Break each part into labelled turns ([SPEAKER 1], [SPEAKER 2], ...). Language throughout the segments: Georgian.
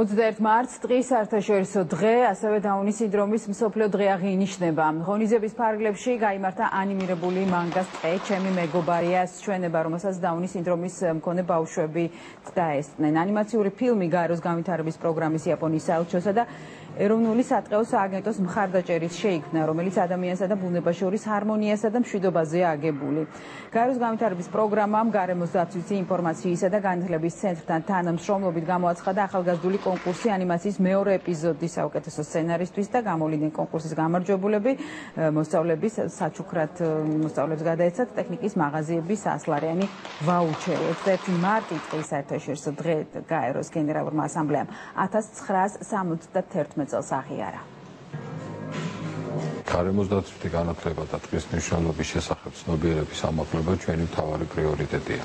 [SPEAKER 1] 21 მარტს დღის საერთაშორისო დღე, ასევე დაუნის სინდრომის მსოფლიო დღე აღინიშნება. ღონიზების ფარგლებში გამართა ანიმირებული მანგას ტყე, ჩემი მეგობარია, ჩვენება, რომელსაც დაუნის სინდრომის მქონე ბავშვები დაესწნენ. ანიმაციური ფილმი გაეროს განვითარების პროგრამის იაპონიის საელჩოსა და ეროვნული სატყეო სააგენტოს მხარდაჭერით შეიქმნა, რომელიც ადამიანსა და ბუნებას შორის ჰარმონიასა და მშვიდობაზეა აგებული. გაეროს განვითარების პროგრამამ გარემოს დაცვის ინფორმაციისა და განათლების ცენტრთან თანამშრომლობით გამოაცხადა ახალგაზრდული კონკურსი ანიმაციის მეორე ეპიზოდის საუკეთესო სცენარისტვის და გამოვიდნენ კონკურსის გამარჯვებულები. მოსწავლების საჩუქრად მოსწავლებს გადაეცათ ტექნიკის მაღაზიების 100 ლარიანი ვაუჩერი. 21 მარტი დღის საერთაშორისო დღე გაეროს გენერალურმა ასამბლეამ 1971 წელს აღიარა.
[SPEAKER 2] გარემოს დაცვითი განათლება და დღის მნიშვნელობის შესახებ ცნობიერების ამაღლება ჩვენი მთავარი პრიორიტეტია.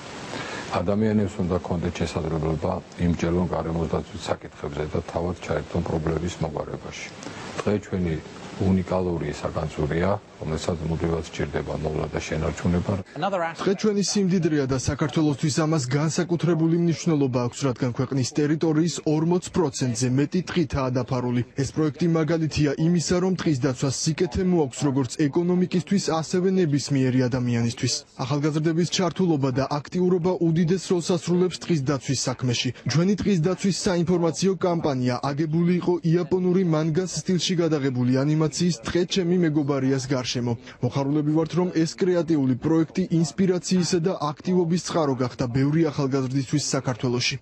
[SPEAKER 2] ადამიანებს უნდა კონდეთ შესაძლებლობა იმჯერონ გარემოს დაცვის საკითხებზე და თავად ჩაერთონ პრობლემის მოგვარებაში. დღე ჩვენი უნიკალური საგანძურია, რომელსაც მუდმივად სჭირდება ნოვლა და შენარჩუნება.
[SPEAKER 3] დღე ჩვენი სიმდიდრეა და საქართველოსთვის ამას განსაკუთრებული მნიშვნელობა აქვს, რადგან ქვეყნის ტერიტორიის 40%-ზე მეტი ტყითაა დაფარული. ეს პროექტი მაგალითია იმისა, რომ ტყის დაცვა სიკეთე მოაქვს როგორც ეკონომიკისთვის, ასევე ნებისმიერი ადამიანისთვის. ახალგაზრდების ჩართულობა და აქტიურობა უდიდეს როლს ასრულებს ტყის დაცვის საქმეში. ჩვენი ტყის დაცვის საინფორმაციო კამპანია აგებული იყო იაპონური მანგას სტილში გადაღებული ანიმაციის ინფორმაციის ტყე ჩემი მეგობარიას გარშემო. მოხარულები ვართ, რომ ეს კრეატიული პროექტი ინსპირაციისა და აქტივობის წყარო გახდა ბევრი ახალგაზრდისთვის საქართველოში.